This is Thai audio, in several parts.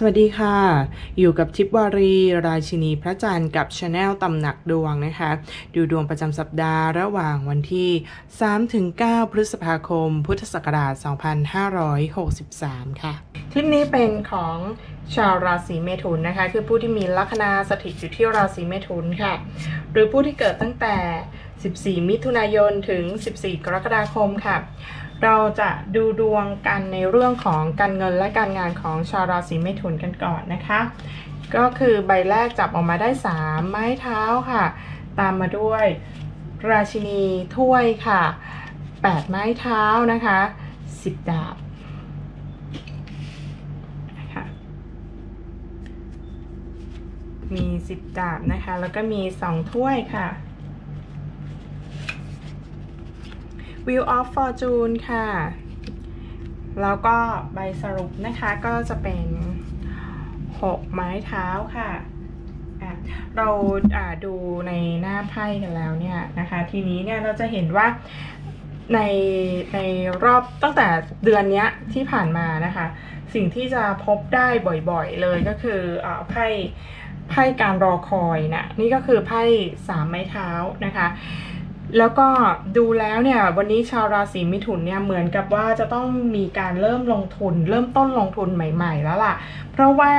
สวัสดีค่ะ อยู่กับทิพวารี ราชินีพระจันทร์กับชาแนลตำหนักดวงนะคะ ดูดวงประจำสัปดาห์ระหว่างวันที่ 3-9 พฤษภาคม พุทธศักราช 2563 ค่ะ คลิปนี้เป็นของชาวราศีเมถุนนะคะ คือผู้ที่มีลัคนาสถิตอยู่ที่ราศีเมถุนค่ะ หรือผู้ที่เกิดตั้งแต่ 14 มิถุนายนถึง 14 กรกฎาคมค่ะ เราจะดูดวงกันในเรื่องของการเงินและการงานของชาวราศีเมถุนกันก่อนนะคะ ก็คือใบแรกจับออกมาได้ 3 ไม้เท้าค่ะ ตามมาด้วยราชินีถ้วยค่ะ 8 ไม้เท้านะคะ 10 ดาบนะมี 10 ดาบนะคะ แล้วก็มี 2 ถ้วยค่ะ Wheel of Fortune ค่ะ แล้วก็ใบสรุปนะคะก็จะเป็น 6 ไม้เท้าค่ะะเราดูในหน้าไพ่กันแล้วเนี่ยนะคะ ทีนี้เนี่ยเราจะเห็นว่าในในรอบตั้งแต่เดือนนี้ที่ผ่านมานะคะ สิ่งที่จะพบได้บ่อยๆเลยก็คืออไพ่ไพ่การรอคอยนะนี่ก็คือไพ่สามไม้เท้านะคะ แล้วก็ดูแล้วเนี่ยวันนี้ชาวราศีมิถุนเนี่ยเหมือนกับว่าจะต้องมีการเริ่มลงทุน เริ่มต้นลงทุนใหม่ ๆ แล้วล่ะ เพราะว่า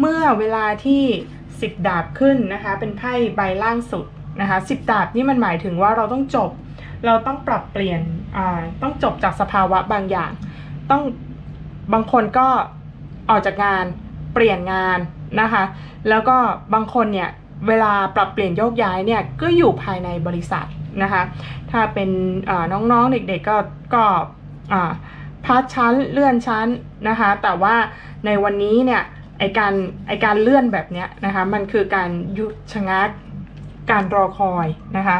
เมื่อเวลาที่สิบดาบขึ้นนะคะ เป็นไพ่ใบล่างสุดนะคะสิบดาบนี่มันหมายถึงว่าเราต้องจบ เราต้องปรับเปลี่ยนอ่าต้องจบจากสภาวะบางอย่าง ต้องบางคนก็ออกจากงานเปลี่ยนงานนะคะ แล้วก็บางคนเนี่ยเวลาปรับเปลี่ยนโยกย้ายเนี่ยก็อยู่ภายในบริษัท นะคะ ถ้าเป็นน้องๆเด็กๆก็ก็พัดชั้นเลื่อนชั้นนะคะ แต่ว่าในวันนี้เนี่ยไอการไอการเลื่อนแบบเนี้ยนะคะมันคือการยุดชะงักการรอคอยนะคะ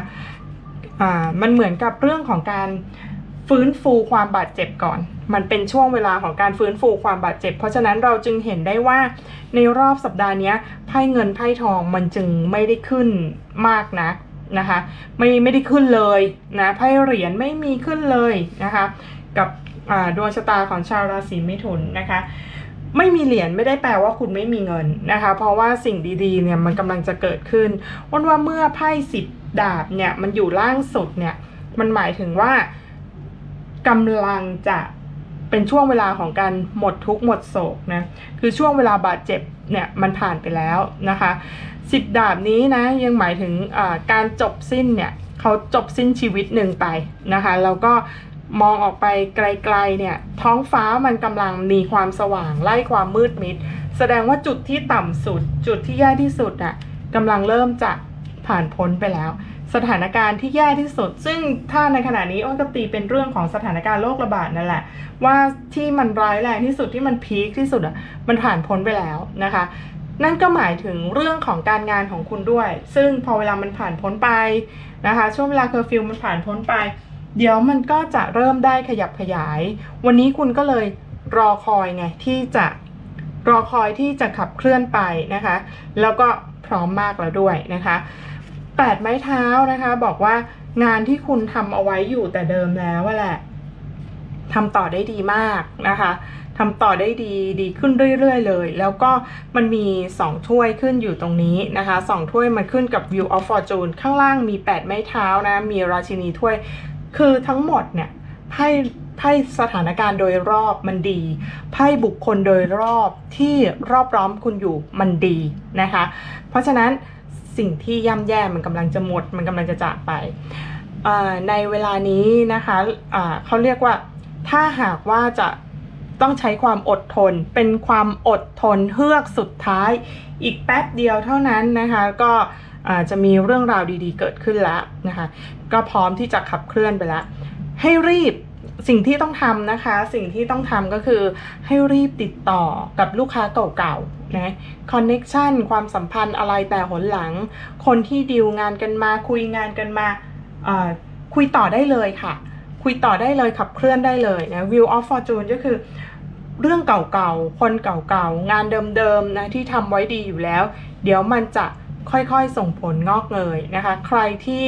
มันเหมือนกับเรื่องของการฟื้นฟูความบาดเจ็บก่อน มันเป็นช่วงเวลาของการฟื้นฟูความบาดเจ็บ เพราะฉะนั้นเราจึงเห็นได้ว่าในรอบสัปดาห์นี้ไพ่เงินไพ่ทองมันจึงไม่ได้ขึ้นมากนะ นะคะไม่ไม่ได้ขึ้นเลยนะไพ่เหรียญไม่มีขึ้นเลยนะคะกับดวงชะตาของชาวราศีมิถุนนะคะไม่มีเหรียญไม่ได้แปลว่าคุณไม่มีเงินนะคะ เพราะว่าสิ่งดีๆเนี่ยมันกำลังจะเกิดขึ้นวันว่าเมื่อไพ่สิบดาบเนี่ยมันอยู่ล่างสุดเนี่ยมันหมายถึงว่ากำลังจะเป็นช่วงเวลาของการหมดทุกข์หมดโศกนะคือช่วงเวลาบาดเจ็บ เนี่ยมันผ่านไปแล้วนะคะสิบดาบนี้นะยังหมายถึงการจบสิ้นเนี่ยเขาจบสิ้นชีวิตหนึ่งไปนะคะแล้วก็มองออกไปไกลๆเนี่ยท้องฟ้ามันกำลังมีความสว่างไล่ความมืดมิด แสดงว่าจุดที่ต่ำสุด จุดที่แย่ที่สุดอะ่ะกำลังเริ่มจะผ่านพ้นไปแล้ว สถานการณ์ที่แย่ที่สุด ซึ่งถ้าในขณะนี้อ้นก็ตีเป็นเรื่องของสถานการณ์โรคระบาดนั่นแหละ ว่าที่มันร้ายแรงที่สุดที่มันพีคที่สุดอะมันผ่านพ้นไปแล้วนะคะ นั่นก็หมายถึงเรื่องของการงานของคุณด้วย ซึ่งพอเวลามันผ่านพ้นไปนะคะ ช่วงเวลาเคอร์ฟิวมันผ่านพ้นไป เดี๋ยวมันก็จะเริ่มได้ขยับขยาย วันนี้คุณก็เลยรอคอยไงที่จะรอคอยที่จะขับเคลื่อนไปนะคะ แล้วก็พร้อมมากแล้วด้วยนะคะ แปดไม้เท้านะคะ บอกว่างานที่คุณทำเอาไว้อยู่แต่เดิมแล้วแหละทำต่อได้ดีมากนะคะทำต่อได้ดีดีขึ้นเรื่อย ๆ เลย แล้วก็มันมี 2 ถ้วยขึ้นอยู่ตรงนี้นะคะ 2 ถ้วยมันขึ้นกับ View of Fortune ข้างล่างมี 8 ไม้เท้านะ มีราชินีถ้วย คือทั้งหมดเนี่ยไพ่ไพ่สถานการณ์โดยรอบมันดีไพ่บุคคลโดยรอบที่รอบร้อมคุณอยู่มันดีนะคะ เพราะฉะนั้น สิ่งที่ย่ำแย่มันกำลังจะหมด มันกำลังจะจากไปในเวลานี้นะคะะเขาเรียกว่าถ้าหากว่าจะต้องใช้ความอดทน เป็นความอดทนเฮือกสุดท้าย อีกแป๊บเดียวเท่านั้นนะคะก็จะมีเรื่องราวดีๆเกิดขึ้นแล้วนะคะ ก็พร้อมที่จะขับเคลื่อนไปแล้ว ให้รีบ สิ่งที่ต้องทำนะคะ สิ่งที่ต้องทำก็คือให้รีบติดต่อกับลูกค้าเก่าๆนะคอนเน็ชันความสัมพันธ์อะไรแต่หนหลัง คนที่ดีลงานกันมา คุยงานกันมาคุยต่อได้เลยค่ะ คุยต่อได้เลยขับเคลื่อนได้เลยนะ View of Fortune ก็คือเรื่องเก่าๆ คนเก่าๆ งานเดิมๆนะที่ทำไว้ดีอยู่แล้ว เดี๋ยวมันจะค่อยๆส่งผลงอกเงยนะคะ ใครที่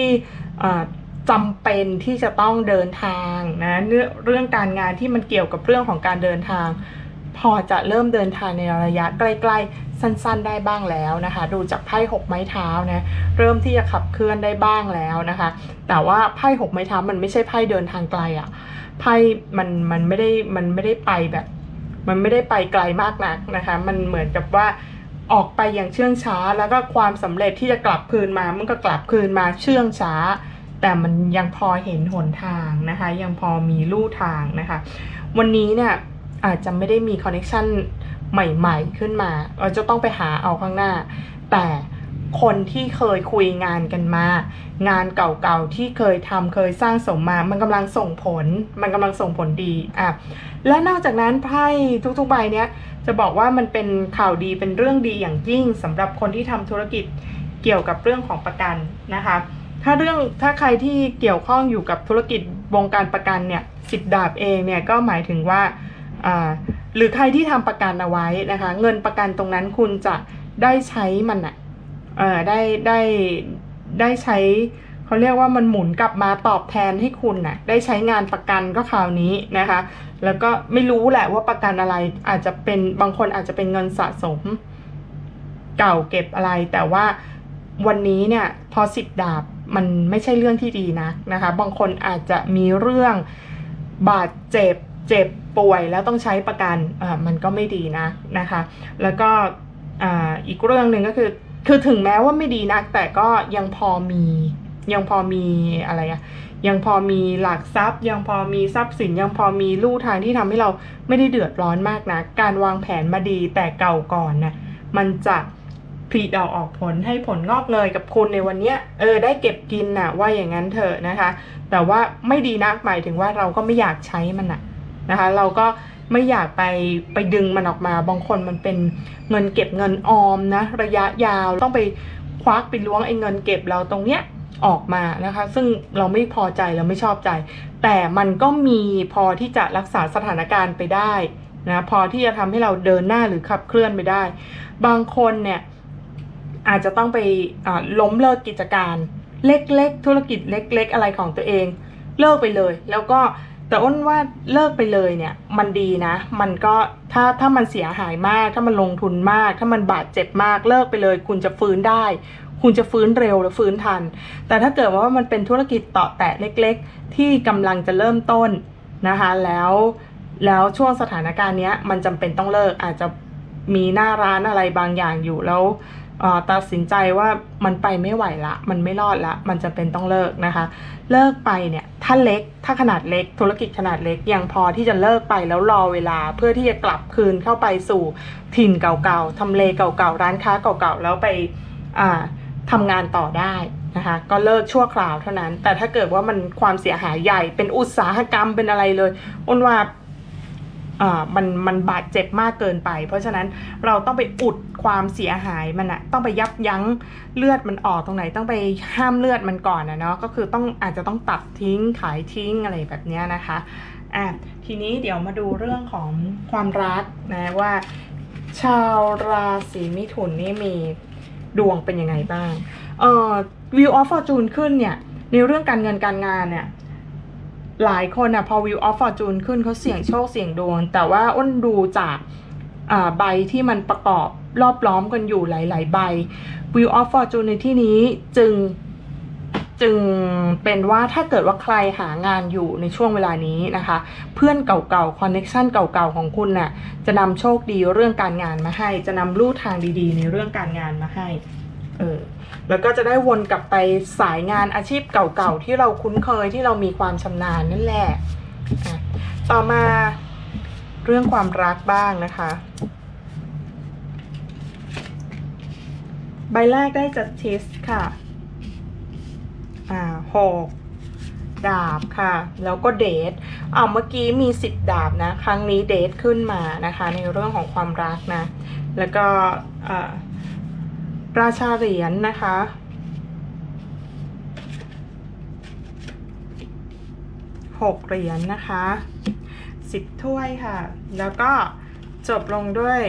จำเป็นที่จะต้องเดินทางนะเรื่องการงานที่มันเกี่ยวกับเรื่องของการเดินทาง พอจะเริ่มเดินทางในระยะใกล้ๆ สั้นๆ ได้บ้างแล้วนะคะ ดูจากไพ่หกไม้เท้านะเริ่มที่จะขับเคลื่อนได้บ้างแล้วนะคะ แต่ว่าไพ่หกไม้เท้ามันไม่ใช่ไพ่เดินทางไกลอะ่ะไพ่มันมันไม่ได้มันไม่ได้ไปแบบ มันไม่ได้ไปไกลมากนักนะคะ มันเหมือนกับว่าออกไปอย่างเชื่องช้า แล้วก็ความสำเร็จที่จะกลับคืนมา มันก็กลับคืนมาเชื่องช้า แต่มันยังพอเห็นหนทางนะคะ ยังพอมีลู่ทางนะคะ วันนี้เนี่ยอาจจะไม่ได้มีคอนเนคชันใหม่ๆขึ้นมา เราจะต้องไปหาเอาข้างหน้า แต่คนที่เคยคุยงานกันมา งานเก่าๆที่เคยทำเคยสร้างสมมา มันกำลังส่งผล มันกำลังส่งผลดีอะและนอกจากนั้นไพ่ทุกๆใบเนี้ยจะบอกว่ามันเป็นข่าวดีเป็นเรื่องดีอย่างยิ่งสำหรับคนที่ทำธุรกิจเกี่ยวกับเรื่องของประกันนะคะ ถ้าเรื่องถ้าใครที่เกี่ยวข้องอยู่กับธุรกิจวงการประกันเนี่ยสิบดาบเองเนี่ยก็หมายถึงว่าหรือใครที่ทำประกันเอาไว้นะคะ เงินประกันตรงนั้นคุณจะได้ใช้มันอะ่ะได้ได้ได้ใช้เขาเรียกว่ามันหมุนกลับมาตอบแทนให้คุณน่ะได้ใช้งานประกันก็คราวนี้นะคะ แล้วก็ไม่รู้แหละว่าประกันอะไรอาจจะเป็นบางคนอาจจะเป็นเงินสะสม เก่าเก็บอะไร แต่ว่าวันนี้เนี่ยพอสิบดาบ มันไม่ใช่เรื่องที่ดีนะนะคะ บางคนอาจจะมีเรื่องบาดเจ็บเจ็บป่วยแล้วต้องใช้ประกันอ่ามันก็ไม่ดีนะนะคะ แล้วก็อ่าอีกเรื่องหนึ่งก็คือ คือถึงแม้ว่าไม่ดีนะแต่ก็ยังพอมียังพอมีอะไรอะยังพอมีหลักทรัพย์ ยังพอมีทรัพย์สิน ยังพอมีลู่ทางที่ทำให้เราไม่ได้เดือดร้อนมากนะ การวางแผนมาดีแต่เก่าก่อนนะมันจะ ผลิดอกออกผลให้ผลงอกเงยกับคุณในวันนี้เออได้เก็บกินนะ่ะว่าอย่างนั้นเถอะนะคะ แต่ว่าไม่ดีนักหมายถึงว่าเราก็ไม่อยากใช้มันนะนะคะเราก็ไม่อยากไปไปดึงมันออกมา บางคนมันเป็นเงินเก็บเงินออมนะระยะยาวต้องไปควักไปล้วงไอ้เงินเก็บเราตรงเนี้ยออกมานะคะ ซึ่งเราไม่พอใจเราไม่ชอบใจ แต่มันก็มีพอที่จะรักษาสถานการณ์ไปได้นะพอที่จะทำให้เราเดินหน้าหรือขับเคลื่อนไปได้ บางคนเนี่ย อาจจะต้องไปล้มเลิกกิจการเล็กๆ ธุรกิจเล็ก ๆ อะไรของตัวเอง เลิกไปเลย แล้วก็แต่อ้นว่าเลิกไปเลยเนี่ยมันดีนะ มันก็ถ้าถ้ามันเสียหายมาก ถ้ามันลงทุนมาก ถ้ามันบาดเจ็บมากเลิกไปเลย คุณจะฟื้นได้ คุณจะฟื้นเร็วและฟื้นทัน แต่ถ้าเกิดว่ามันเป็นธุรกิจต่อแตะเล็กๆ ที่กำลังจะเริ่มต้นนะคะแล้วแล้วช่วงสถานการณ์เนี้ยมันจำเป็นต้องเลิกอาจจะมีหน้าร้านอะไรบางอย่างอยู่แล้ว ตัดสินใจว่ามันไปไม่ไหวละ มันไม่รอดละ มันจะเป็นต้องเลิกนะคะ เลิกไปเนี่ยถ้าเล็กถ้าขนาดเล็กธุรกิจขนาดเล็กยังพอที่จะเลิกไปแล้วรอเวลาเพื่อที่จะกลับคืนเข้าไปสู่ถิ่นเก่าๆทำเลเก่าๆร้านค้าเก่าๆแล้วไปทำงานต่อได้นะคะก็เลิกชั่วคราวเท่านั้น แต่ถ้าเกิดว่ามันความเสียหายใหญ่เป็นอุตสาหกรรมเป็นอะไรเลยอ้นว่า มันมันบาดเจ็บมากเกินไป เพราะฉะนั้นเราต้องไปอุดความเสียหายมันอะต้องไปยับยั้งเลือดมันออกตรงไหน ต้องไปห้ามเลือดมันก่อนนะเนาะก็คือต้องอาจจะต้องตัดทิ้งขายทิ้งอะไรแบบนี้นะคะอะทีนี้เดี๋ยวมาดูเรื่องของความรักนะว่า ชาวราศีมิถุนนี่มีดวงเป็นยังไงบ้างเอ่อ Wheel of Fortune ขึ้นเนี่ยในเรื่องการเงินการงานเนี่ย หลายคนอะพอ Wheel of Fortune ขึ้นเขาเสี่ยงโชคเสี่ยงดวง แต่ว่าอ้นดูจากใบที่มันประกอบรอบล้อมกันอยู่หลาย ๆ ใบ Wheel of Fortune ในที่นี้จึงจึงเป็นว่าถ้าเกิดว่าใครหางานอยู่ในช่วงเวลานี้นะคะ เพื่อนเก่าๆ connection เก่าๆของคุณน่ะจะนำโชคดีเรื่องการงานมาให้ จะนำลู่ทางดีๆ ในเรื่องการงานมาให้ เออแล้วก็จะได้วนกลับไปสายงานอาชีพเก่าๆที่เราคุ้นเคยที่เรามีความชำนาญนั่นแหละต่อมาเรื่องความรักบ้างนะคะ ใบแรกได้จัดทิสค่ะ อ่าหกดาบค่ะ แล้วก็เดทอ่าเมื่อกี้มีสิบดาบนะ ครั้งนี้เดทขึ้นมานะคะ ในเรื่องของความรักนะ แล้วก็อ่า ราชาเหรียญนนะคะ หกเหรียญนนะคะสิบถ้วยค่ะ แล้วก็จบลงด้วย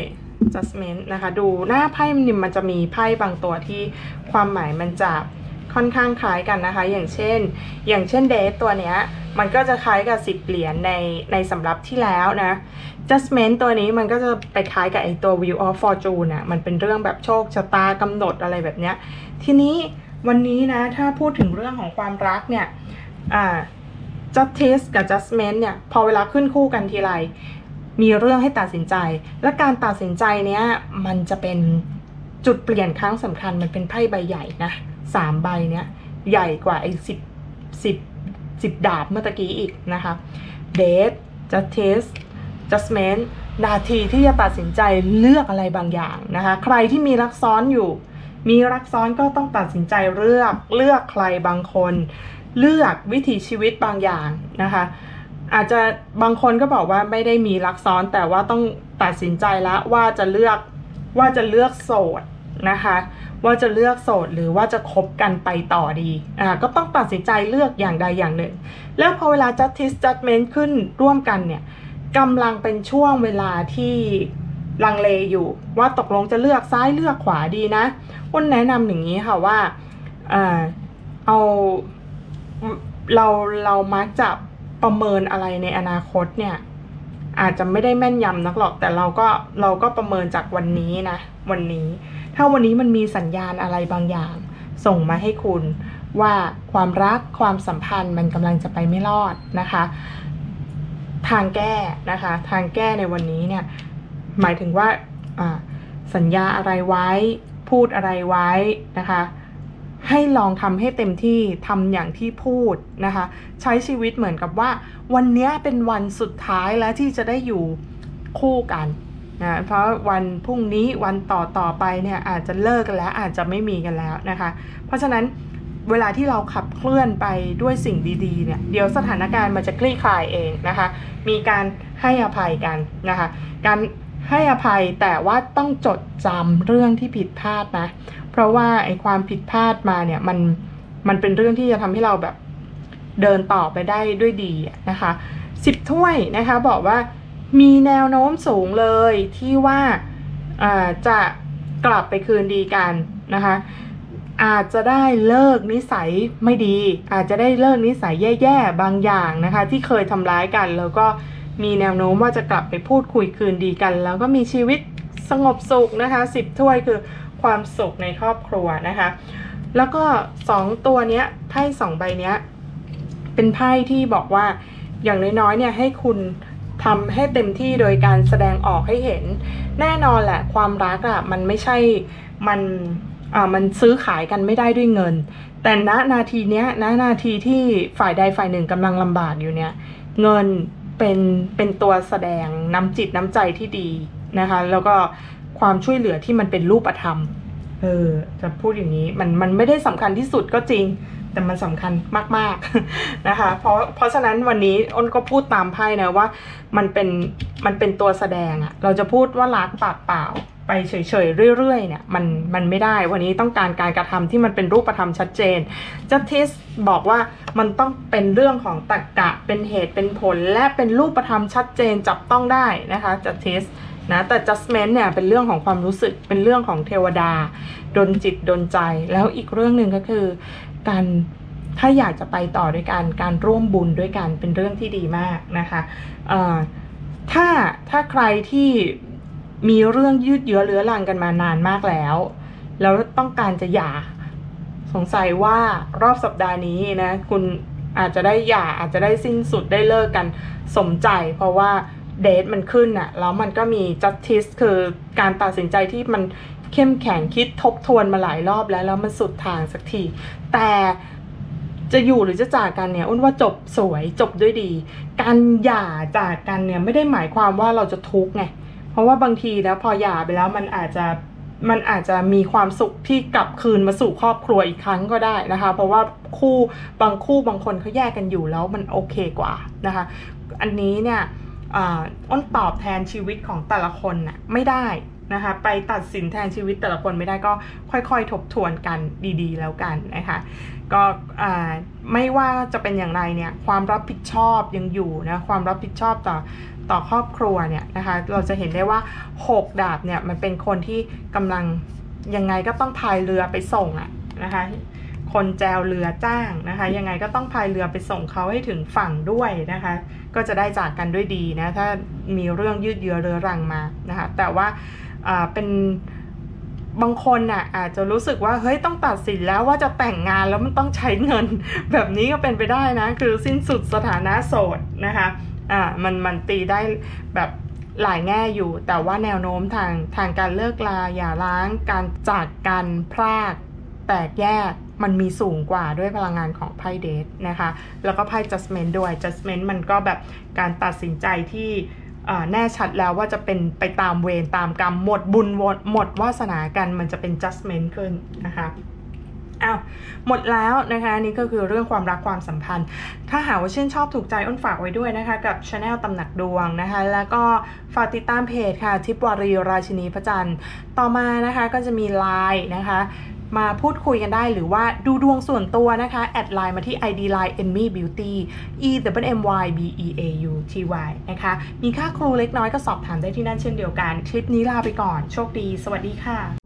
judgment นะคะ ดูหน้าไพ่มันมันจะมีไพ่บางตัวที่ความหมายมันจะค่อนข้างคล้ายกันนะคะ อย่างเช่น อย่างเช่นเดทตัวเนี้ย มันก็จะคล้ายกับ10เหรียญในในสำรับที่แล้วนะ judgment ตัวนี้มันก็จะไปคล้ายกับไอตัว view of fortune นะมันเป็นเรื่องแบบโชคชะตากำหนดอะไรแบบเนี้ย ทีนี้วันนี้นะ ถ้าพูดถึงเรื่องของความรักเนี่ยอ่า justice กับ judgment เนี่ย พอเวลาขึ้นคู่กันทีไร มีเรื่องให้ตัดสินใจ และการตัดสินใจเนี้ย มันจะเป็นจุดเปลี่ยนครั้งสำคัญ มันเป็นไพ่ใบใหญ่นะสามใบเนี้ย ใหญ่กว่าไอ้สิบสิบสิบดาบเมื่อตะกี้อีกนะคะ date justice judgment นาทีที่จะตัดสินใจเลือกอะไรบางอย่างนะคะ ใครที่มีรักซ้อนอยู่ มีรักซ้อนก็ต้องตัดสินใจเลือกเลือกใครบางคน เลือกวิถีชีวิตบางอย่างนะคะ อาจจะบางคนก็บอกว่าไม่ได้มีรักซ้อนแต่ว่าต้องตัดสินใจแล้วว่าจะเลือกว่าจะเลือกโสดนะคะว่าจะเลือกโสดหรือว่าจะคบกันไปต่อดีอ่าก็ต้องตัดสินใจเลือกอย่างใดอย่างหนึ่ง แล้วพอเวลา justice judgment ขึ้นร่วมกันเนี่ย กำลังเป็นช่วงเวลาที่ลังเลอยู่ว่าตกลงจะเลือกซ้ายเลือกขวาดีนะอ้นแนะนำอย่างนี้ค่ะว่าอ่าเอาเราเรามักจะประเมินอะไรในอนาคตเนี่ย อาจจะไม่ได้แม่นยำนักหรอก แต่เราก็เราก็ประเมินจากวันนี้นะวันนี้ ถ้าวันนี้มันมีสัญญาณอะไรบางอย่าง ส่งมาให้คุณว่าความรักความสัมพันธ์มันกำลังจะไปไม่รอดนะคะ ทางแก้นะคะ ทางแก้ในวันนี้เนี่ยหมายถึงว่าสัญญาอะไรไว้พูดอะไรไว้นะคะ ให้ลองทำให้เต็มที่ทำอย่างที่พูดนะคะ ใช้ชีวิตเหมือนกับว่า วันนี้เป็นวันสุดท้ายแล้วที่จะได้อยู่คู่กันนะเพราะวันพรุ่งนี้วันต่อต่อไปเนี่ยอาจจะเลิกกันแล้วอาจจะไม่มีกันแล้วนะคะ เพราะฉะนั้น เวลาที่เราขับเคลื่อนไปด้วยสิ่งดีๆเนี่ยเดี๋ยวสถานการณ์มันจะคลี่คลายเองนะคะ มีการให้อภัยกันนะคะ การให้อภัยแต่ว่าต้องจดจำเรื่องที่ผิดพลาดนะ เพราะว่าไอ้ความผิดพลาดมาเนี่ยมันมันเป็นเรื่องที่จะทำให้เราแบบเดินต่อไปได้ด้วยดีนะคะสิบถ้วยนะคะบอกว่ามีแนวโน้มสูงเลยที่ว่าจะกลับไปคืนดีกันนะคะ อาจจะได้เลิกนิสัยไม่ดี อาจจะได้เลิกนิสัยแย่ๆบางอย่างนะคะ ที่เคยทำร้ายกัน แล้วก็มีแนวโน้มว่าจะกลับไปพูดคุยคืนดีกัน แล้วก็มีชีวิตสงบสุขนะคะสิบถ้วยคือความสุขในครอบครัวนะคะ แล้วก็สองตัวเนี้ยไพ่สองใบเนี้ยเป็นไพ่ที่บอกว่าอย่างน้อยๆเนี่ยให้คุณทำให้เต็มที่โดยการแสดงออกให้เห็น แน่นอนแหละความรักอะ่ะมันไม่ใช่มัน อ่ามันซื้อขายกันไม่ได้ด้วยเงิน แต่ณนาทีเนี้ยณนาทีที่ฝ่ายใดฝ่ายหนึ่งกำลังลำบากอยู่เนี่ย เงินเป็นเป็นตัวแสดงน้ำจิตน้ำใจที่ดีนะคะ แล้วก็ความช่วยเหลือที่มันเป็นรูปธรรม เออ จะพูดอย่างนี้มันมันไม่ได้สำคัญที่สุดก็จริง แต่มันสำคัญมาก ๆ นะคะ เพราะเพราะฉะนั้นวันนี้อ้นก็พูดตามไพ่นะว่า มันเป็นมันเป็นตัวแสดงอะเราจะพูดว่ารักปากเปล่า ไปเฉยๆเรื่อยๆเนี่ยมันมันไม่ได้ วันนี้ต้องการการกระทำที่มันเป็นรูปธรรมชัดเจนจัตทิสบอกว่ามันต้องเป็นเรื่องของตรรกกะเป็นเหตุเป็นผล และเป็นรูปธรรมชัดเจนจับต้องได้นะคะจัตทิสนะแต่ judgment เนี่ยเป็นเรื่องของความรู้สึกเป็นเรื่องของเทวดาดนจิตดนใจ แล้วอีกเรื่องหนึ่งก็คือ การถ้าอยากจะไปต่อด้วยกันการร่วมบุญด้วยกันเป็นเรื่องที่ดีมากนะคะถ้าถ้าใครที่ มีเรื่องยืดเยื้อเรื้อรังกันมานานมากแล้ว แล้วต้องการจะหย่าสงสัยว่ารอบสัปดาห์นี้นะ คุณอาจจะได้หย่าอาจจะได้สิ้นสุดได้เลิกกันสมใจ เพราะว่าเดทมันขึ้นอะแล้วมันก็มี justice คือการตัดสินใจที่มันเข้มแข็งคิดทบทวนมาหลายรอบแล้ว แล้วมันสุดทางสักที แต่จะอยู่หรือจะจากกันเนี่ยอ้นว่าจบสวยจบด้วยดี การหย่าจากกันเนี่ยไม่ได้หมายความว่าเราจะทุกข์ไง เพราะว่าบางทีแล้วพอหย่าไปแล้วมันอาจจะมันอาจจะมีความสุขที่กลับคืนมาสู่ครอบครัวอีกครั้งก็ได้นะคะ เพราะว่าคู่บางคู่บางคนเขาแยกกันอยู่แล้วมันโอเคกว่านะคะ อันนี้เนี่ยอ้นตอบแทนชีวิตของแต่ละคนน่ะไม่ได้นะคะ ไปตัดสินแทนชีวิตแต่ละคนไม่ได้ก็ค่อยๆ ทบทวนกันดีๆ แล้วกันนะคะ ก็ไม่ว่าจะเป็นอย่างไรเนี่ยความรับผิดชอบยังอยู่นะความรับผิดชอบต่อ ต่อครอบครัวเนี่ยนะคะเราจะเห็นได้ว่า 6 ดาบเนี่ยมันเป็นคนที่กำลังยังไงก็ต้องพายเรือไปส่งอะนะคะคนแจวเรือจ้างนะคะยังไงก็ต้องพายเรือไปส่งเขาให้ถึงฝั่งด้วยนะคะก็จะได้จากกันด้วยดีนะถ้ามีเรื่องยืดเยื้อเรื้อรังมานะคะแต่ว่าเป็นบางคนน่ะอาจจะรู้สึกว่าเฮ้ยต้องตัดสินแล้วว่าจะแต่งงานแล้วมันต้องใช้เงิน แบบนี้ก็เป็นไปได้นะ คือสิ้นสุดสถานะโสดนะคะ อ่ามันมันตีได้แบบหลายแง่อยู่ แต่ว่าแนวโน้มทางทางการเลิกลาอย่าล้างการจากกันพลากแตกแยกมันมีสูงกว่าด้วยพลังงานของไพ่เดทนะคะ แล้วก็ไพ่ judgment ด้วย judgment มันก็แบบการตัดสินใจที่แน่ชัดแล้วว่าจะเป็นไปตามเวรตามกรรม หมดบุญหมดวาสนากันมันจะเป็น judgment ขึ้นนะคะ อ้าวหมดแล้วนะคะนี่ก็คือเรื่องความรักความสัมพันธ์ ถ้าหากว่าชื่นชอบถูกใจอ้นฝากไว้ด้วยนะคะ กับ channel ตำหนักดวงนะคะ แล้วก็ฝากติดตามเพจค่ะ ทิพวารีราชินีพระจันทร์ต่อมานะคะก็จะมีไลน์นะคะมาพูดคุยกันได้หรือว่าดูดวงส่วนตัวนะคะ แอดไลน์มาที่ ID Line Enmy Beauty E W M Y B E A U T Y นะคะ มีค่าครูเล็กน้อยก็สอบถามได้ที่นั่นเช่นเดียวกัน คลิปนี้ลาไปก่อน โชคดี สวัสดีค่ะ